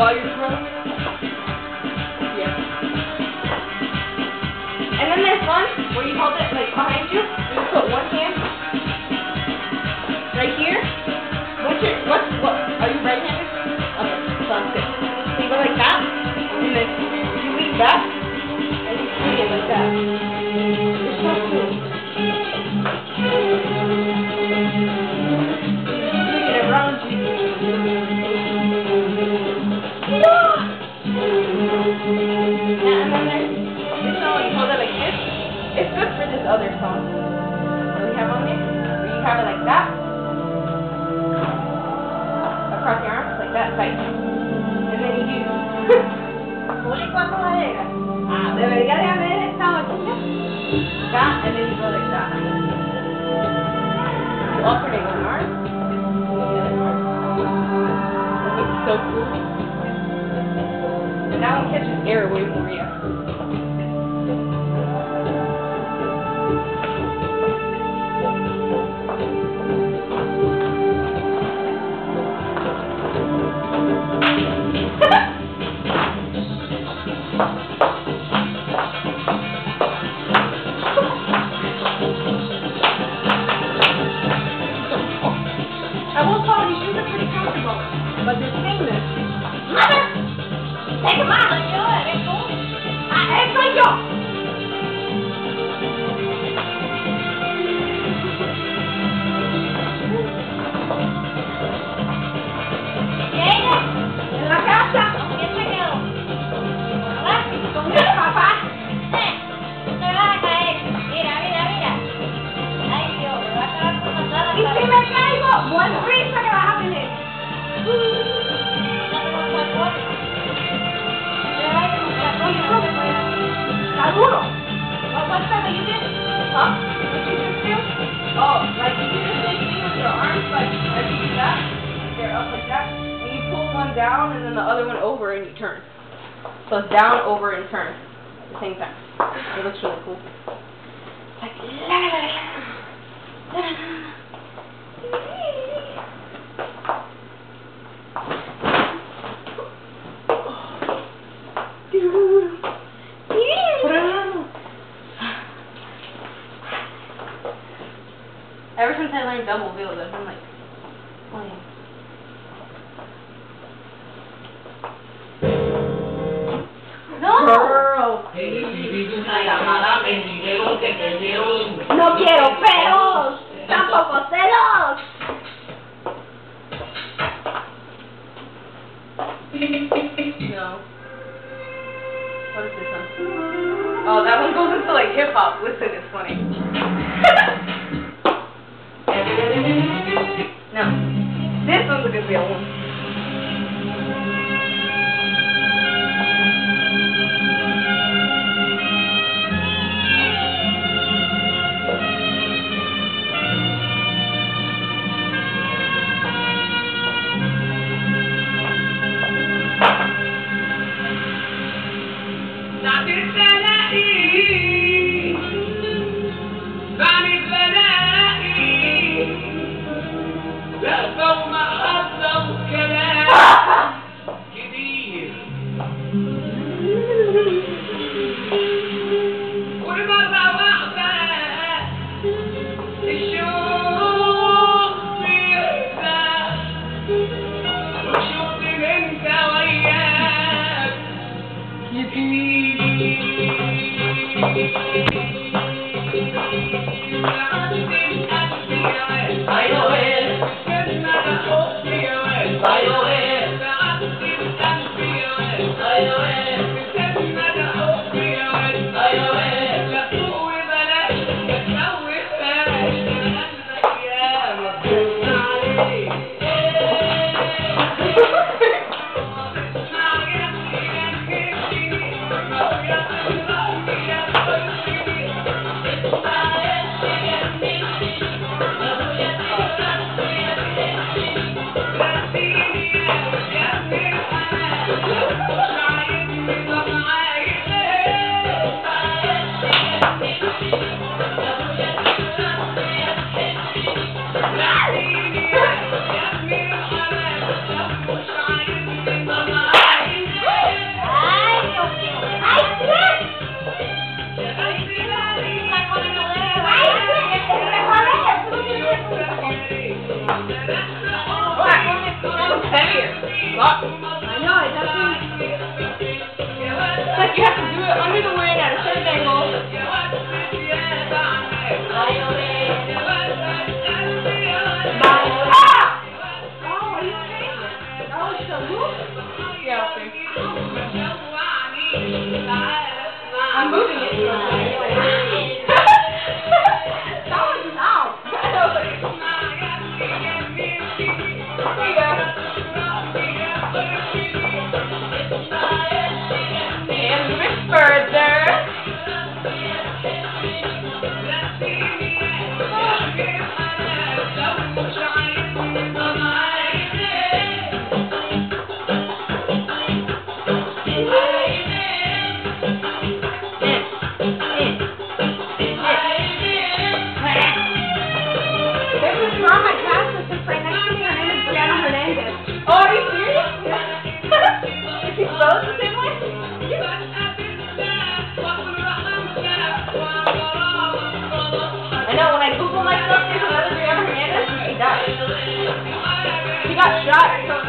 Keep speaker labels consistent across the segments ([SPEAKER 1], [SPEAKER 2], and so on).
[SPEAKER 1] while you're. Yeah. And then there's one where you hold it like behind you, and you put one hand right here. Other song that we have on there. Where you have it like that. Across your arms, like that, tight. And then you do. Juli, ¿cuánto era? Ah, debería de haber estado aquí. That, and then you go like that. You alternate one arm. and the other arm. That so cool. And that one catches air way more, yeah. The other one over and you turn. So it's down, over, and turn at the same time. It looks really cool. Like la la la la. Ever since I learned double wheels, been like I
[SPEAKER 2] shot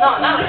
[SPEAKER 1] No,
[SPEAKER 3] not